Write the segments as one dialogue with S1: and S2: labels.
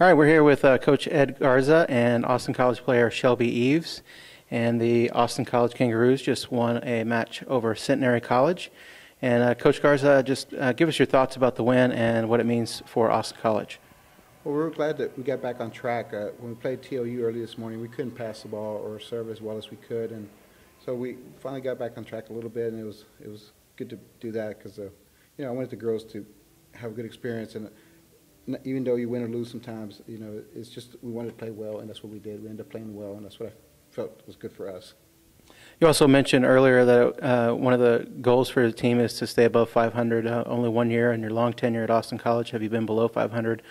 S1: All right, we're here with uh, Coach Ed Garza and Austin College player Shelby Eves. And the Austin College Kangaroos just won a match over Centenary College. And uh, Coach Garza, just uh, give us your thoughts about the win and what it means for Austin College.
S2: Well, we're glad that we got back on track. Uh, when we played TOU early this morning, we couldn't pass the ball or serve as well as we could, and so we finally got back on track a little bit, and it was it was good to do that because uh, you know I wanted the girls to have a good experience, and even though you win or lose sometimes, you know it's just we wanted to play well, and that's what we did. We ended up playing well, and that's what I felt was good for us.
S1: You also mentioned earlier that uh, one of the goals for the team is to stay above 500. Uh, only one year in your long tenure at Austin College have you been below 500.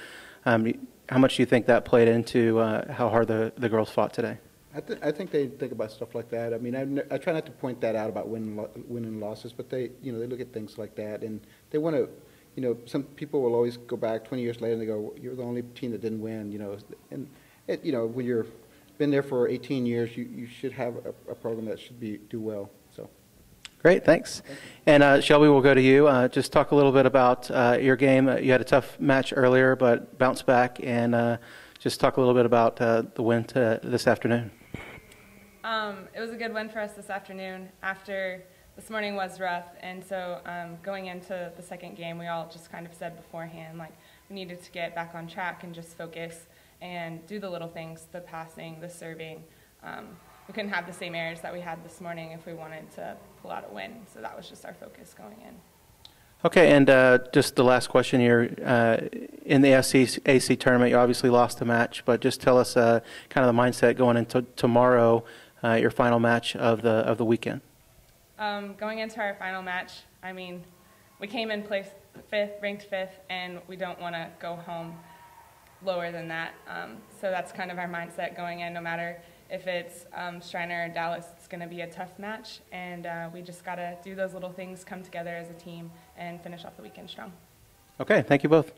S1: Um, how much do you think that played into uh, how hard the, the girls fought today?
S2: I, th- I think they think about stuff like that. I mean, I, n- I try not to point that out about winning, lo- winning losses, but they, you know, they look at things like that, and they want to, you know, some people will always go back 20 years later and they go, "You're the only team that didn't win," you know, and it, you know, when you're been there for 18 years, you, you should have a, a program that should be do well. So.
S1: Great, thanks. And uh, Shelby, we'll go to you. Uh, just talk a little bit about uh, your game. Uh, you had a tough match earlier, but bounced back, and uh, just talk a little bit about uh, the win to this afternoon.
S3: Um, it was a good win for us this afternoon. After this morning was rough, and so um, going into the second game, we all just kind of said beforehand, like we needed to get back on track and just focus and do the little things, the passing, the serving. Um, we couldn't have the same errors that we had this morning if we wanted to pull out a win. So that was just our focus going in.
S1: Okay, and uh, just the last question here. Uh, in the SCAC tournament, you obviously lost the match, but just tell us uh, kind of the mindset going into tomorrow, uh, your final match of the of the weekend.
S3: Um, going into our final match, I mean, we came in place fifth, ranked fifth, and we don't want to go home lower than that. Um, so that's kind of our mindset going in. No matter if it's um, Schreiner or Dallas, it's going to be a tough match, and uh, we just got to do those little things, come together as a team, and finish off the weekend strong.
S1: Okay, thank you both.